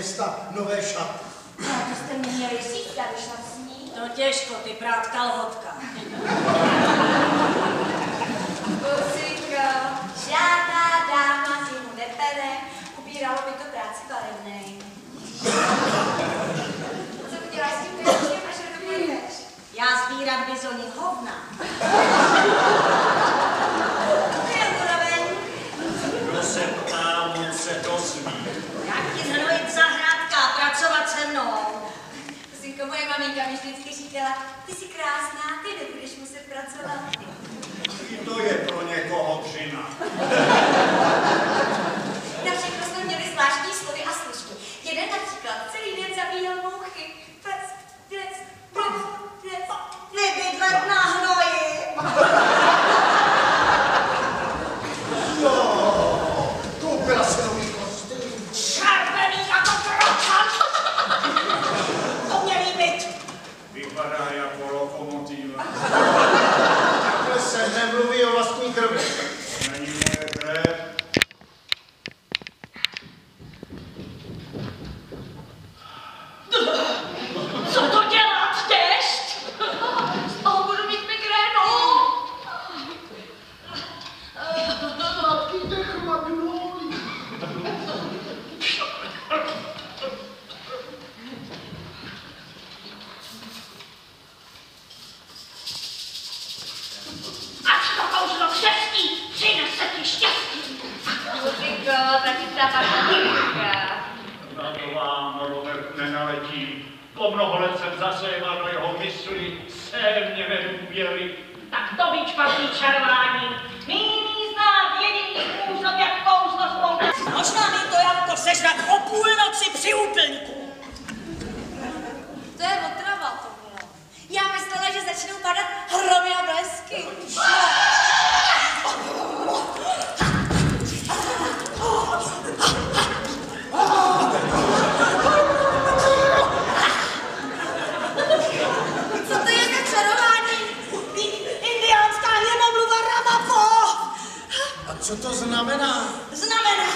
města nové šaty. No, to jste mi měli říct, tady šacní. No těžko, ty prát kalhotka. Kusíka, žádná dáma si mu nepere, ubíralo by to práci barevnej. Co ty děláš s tím až? Já sbírat bizoní hovna. Wielkiela Tak to být špatný čarování. Mými sežrat o půlnoci při úplňku. To je otrava, to bylo. Já myslela, že začnou padat hromy a blesky. Co to je za čarování? Indiánská němomluva Ramapo A co to znamená? znamená,